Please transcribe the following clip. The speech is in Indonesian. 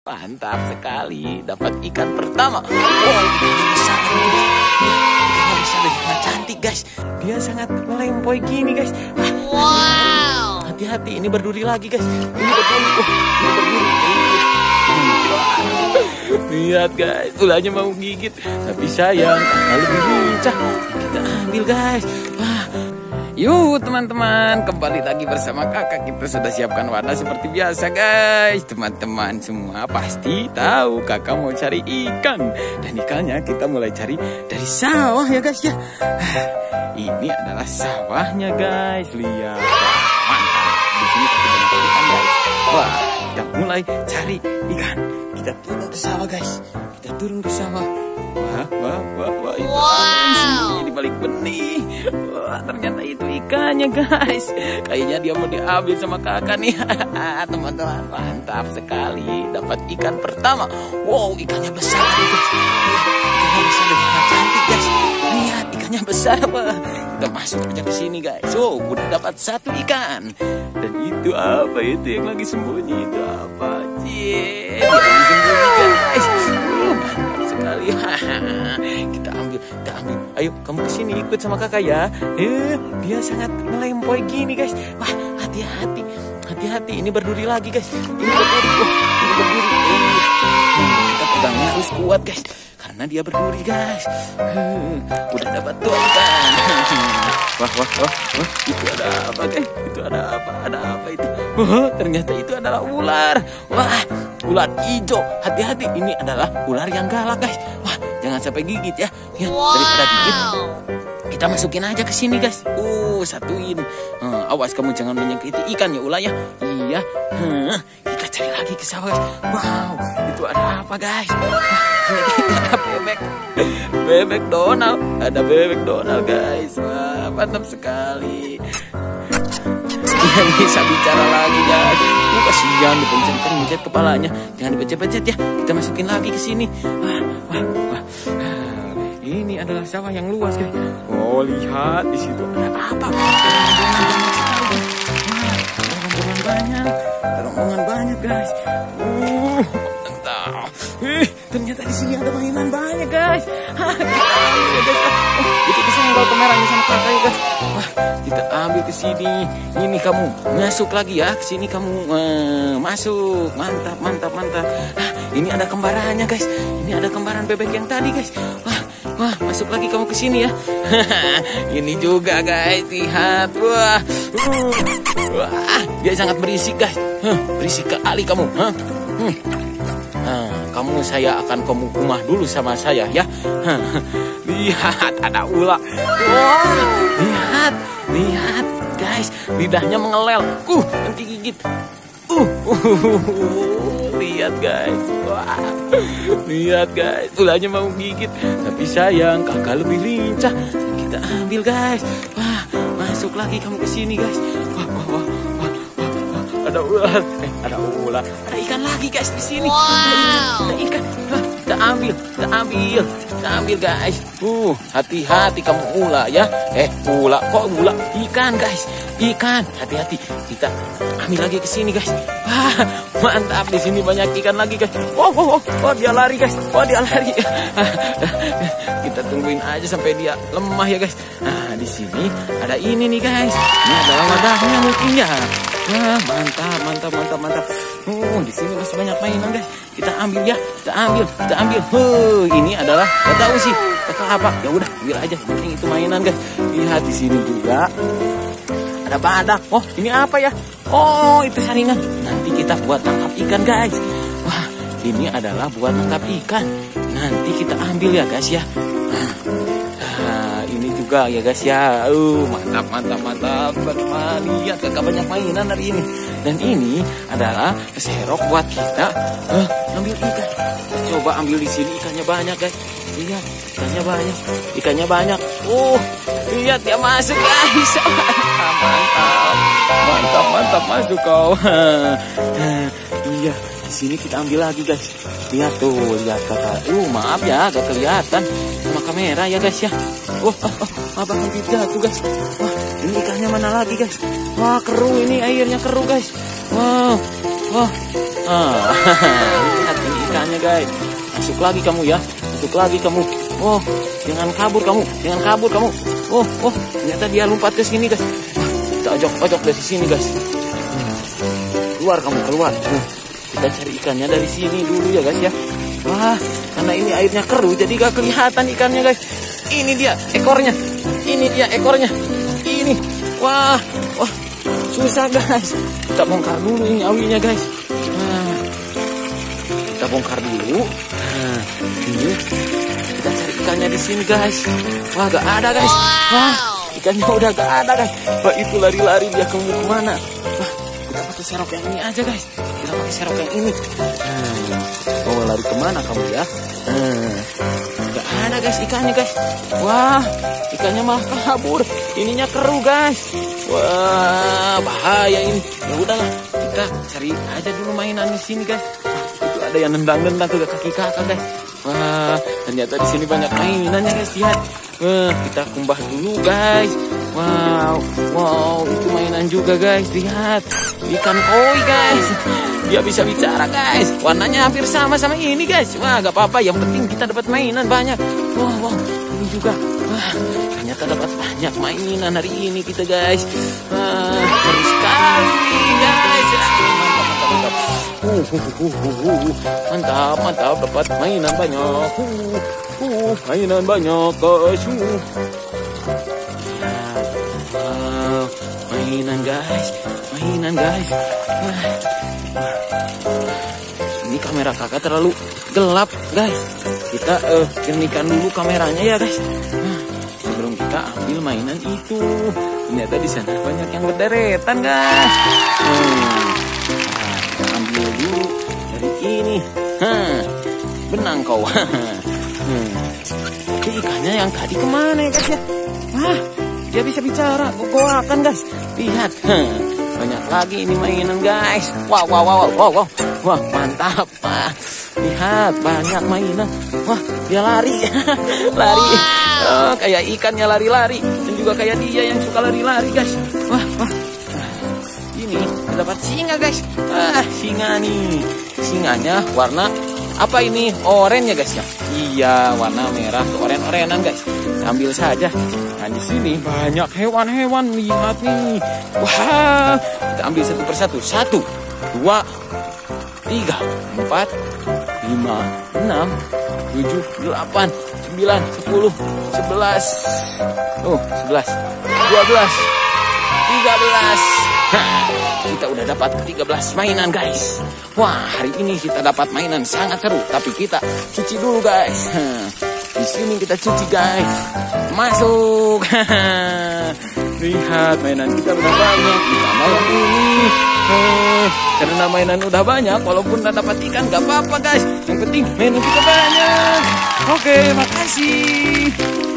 Mantap sekali, dapat ikan pertama. Wow, ikannya besar guys. Ikannya besar dan sangat cantik guys. Dia sangat melempoi gini guys. Wow. Hati-hati, ini berduri lagi guys. Ini berduri, oh, ini berduri. Lihat guys, ulahnya mau gigit. Tapi sayang, lebih lincah. Kita ambil guys. Wah, Yuk teman-teman, kembali lagi bersama kakak Kita sudah siapkan wadah seperti biasa guys. Teman-teman semua pasti tahu kakak mau cari ikan. Dan ikannya kita mulai cari dari sawah ya guys ya. Ini adalah sawahnya guys. Lihat, mantap. Di sini pasti banyak ikan guys. Wah, kita mulai cari ikan. Kita turun ke sawah guys. Kita turun ke sawah. Wah, wah, wah, wah. Itu wow. Balik benih. Wah, ternyata itu ikannya guys. Kayaknya dia mau diambil sama kakak nih. Teman-teman mantap sekali. Dapat ikan pertama. Wow ikannya besar guys. Ikannya besar cantik guys. Lihat ikannya besar Wah, Kita masuk aja ke sini guys. Wow udah dapat satu ikan. Dan itu apa? Itu yang lagi sembunyi. Itu apa? Cie sembunyi guys sekali. Kita ambil Kita ambil. Ayo kamu ke sini ikut sama kakak ya. Eh, Dia sangat melempoi gini guys. Wah hati-hati. Hati-hati ini berduri lagi guys. Ini berduri oh, Ini berduri. Eh, Kita pegangnya harus kuat guys. Karena dia berduri guys. Uh, Udah dapat ikan Wah wah wah wah. Itu ada apa guys? Itu ada apa? Ada apa itu? Wah ternyata itu adalah ular. Wah ular hijau. Hati-hati ini adalah ular yang galak guys. Wah jangan sampai gigit ya, ya daripada gigit kita masukin aja ke sini guys. Uh satuin. Uh, awas kamu jangan menyakiti ikan ya ulah ya. Iya. Uh, kita cari lagi ke sawah wow itu ada apa guys? Itu ada bebek. Bebek Donald. Ada bebek Donald guys. Wah mantap sekali dia bisa bicara lagi guys uh, kasihan dipencet-pencet kepalanya jangan dipencet-pencet ya kita masukin lagi ke sini wah wah wah ini adalah sawah yang luas guys. Oh lihat di situ ada apa? Rombongan banyak, rombongan banyak guys. Uh, entah. Eh, ternyata di sini ada mainan banyak guys. Kita ambil ya guys. Oh, itu kesenggol kameranya sama kakak ya guys. Wah, kita ambil ke sini. Ini kamu masuk lagi ya. Ke sini kamu uh, masuk. Mantap, mantap, mantap. Nah, ini ada kembarannya guys. Ini ada kembaran bebek yang tadi guys. Wah, Wah, masuk lagi kamu ke sini ya. Ini juga guys, lihat. Wah. Uh. Wah, dia sangat berisik guys. Huh, berisik kali kamu. Huh? Hmm. Kamu saya akan kamu rumah dulu sama saya ya. lihat ada ular. Wah, lihat, lihat guys, lidahnya mengelel. Uh, nanti gigit. Uh, uh, lihat guys. Wah. Lihat guys, ulahnya mau gigit. Tapi sayang, kakak lebih lincah. Kita ambil guys. Wah, masuk lagi kamu ke sini guys. Wah, wah, wah. Ada ular. Eh, ada ular. Ada ikan lagi guys di sini. Wow. Ada ikan. Kita ambil, kita ambil, kita ambil guys. Uh, hati-hati kamu ular ya. Eh, ular kok ular? Ikan guys, ikan. Hati-hati. Kita ambil lagi ke sini guys. Wah, mantap di sini banyak ikan lagi guys. Wow, wow, wow, wow dia lari guys. Wah, dia lari. Kita tungguin aja sampai dia lemah ya guys. Nah, di sini ada ini nih guys. Ini adalah wadahnya mungkin ya. Wah, mantap, mantap, mantap, mantap. Uh, di sini masih banyak mainan guys. Kita ambil ya, kita ambil, kita ambil. Huh, ini adalah gak tahu sih. Kakak apa? Ya udah, ambil aja. Penting itu mainan guys. Lihat di sini juga ada badak. Oh, ini apa ya? Oh, itu saringan. Nanti kita buat tangkap ikan, guys. Wah, ini adalah buat tangkap ikan. Nanti kita ambil ya, guys ya. Nah, juga ya, guys ya. Uh, mantap, mantap, mantap. Bagaimana lihat kakak banyak mainan hari ini. Dan ini adalah serok buat kita uh, ambil ikan. Coba ambil di sini ikannya banyak, guys. Lihat, ikannya banyak. Ikannya banyak. Oh, lihat dia masuk, guys. mantap mantap mantap masuk kau iya di sini kita ambil lagi guys lihat tuh lihat kakak uh maaf ya agak kelihatan sama kamera ya guys ya wah oh, oh, abang hampir jatuh guys wah ini ikannya mana lagi guys wah keruh ini airnya keruh guys wah wah Ah, ini ikannya guys. Masuk lagi kamu ya. Masuk lagi kamu. Oh, jangan kabur kamu. Jangan kabur kamu. Oh, oh, ternyata dia lompat ke sini guys. Kita ojok-ojok dari sini guys. Keluar kamu, keluar. Hmm. Kita cari ikannya dari sini dulu ya guys ya. Wah, karena ini airnya keruh jadi gak kelihatan ikannya guys. Ini dia ekornya. Ini dia ekornya. Ini. Wah, wah, susah guys. Kita bongkar dulu ini awinya guys. Nah, kita bongkar dulu. Nah, ini kita cari ikannya di sini guys. Wah, gak ada guys. Wah, ikannya udah gak ada guys. Wah, itu lari-lari dia ke mana? Wah, kita pakai serok yang ini aja guys. Kita pakai serok yang ini. Nah, mau lari ke mana kamu ya? Nah, gak ada guys ikannya guys. Wah, ikannya malah kabur. Ininya keruh guys. Wah, bahaya ini. Ya udahlah, kita cari aja dulu mainan di sini guys. Wah, itu ada yang nendang-nendang ke kaki kakak guys. Wah, ternyata di sini banyak mainannya guys. Lihat. Wah, kita kumbah dulu guys. Wow, wow, itu mainan juga guys. Lihat, ikan koi guys. Dia bisa bicara guys. Warnanya hampir sama sama ini guys. Wah, gak apa-apa. Yang penting kita dapat mainan banyak. Wow, wow, ini juga. Wah, ternyata dapat banyak mainan hari ini kita guys. Wah, seru sekali guys. Uh, uh, uh, uh, uh. Mantap, mantap dapat mainan banyak. Uh, mainan banyak guys. Mainan guys, mainan guys. Wah. Ini kamera kakak terlalu gelap guys. Kita uh, dulu kameranya ya guys. Nah, sebelum kita ambil mainan itu, ternyata di sana banyak yang berderetan guys. Hmm. Nah, ambil dulu dari ini. Hah, benang kau. hmm. Ikannya yang tadi ke mana ya guys ya? Wah, dia bisa bicara. Gogoakan guys. Lihat. Banyak lagi ini mainan guys. Wow, wow, wow, wow, wow. Wah, mantap. Wah, lihat banyak mainan. Wah, dia lari. lari. Oh, kayak ikannya lari-lari. Dan juga kayak dia yang suka lari-lari guys. Wah, wah. Ini dapat singa guys. Ah, singa nih. Singanya warna apa ini? Oranye guys ya. Iya, warna merah ke oren-orenan guys. Ambil saja. Nah, di sini banyak hewan-hewan. Lihat nih. Wah, kita ambil satu persatu. Satu, dua, tiga, empat, lima, enam, tujuh, delapan, sembilan, sepuluh, sebelas. Oh, sebelas, dua belas, tiga belas. Kita udah dapat 13 mainan guys. Wah, hari ini kita dapat mainan sangat seru. Tapi kita cuci dulu guys. Di sini kita cuci guys. Masuk. Lihat mainan kita udah banyak. Ditambah yang ini. Karena mainan udah banyak, walaupun udah dapat ikan gak apa-apa guys. Yang penting mainan kita banyak. Oke, makasih.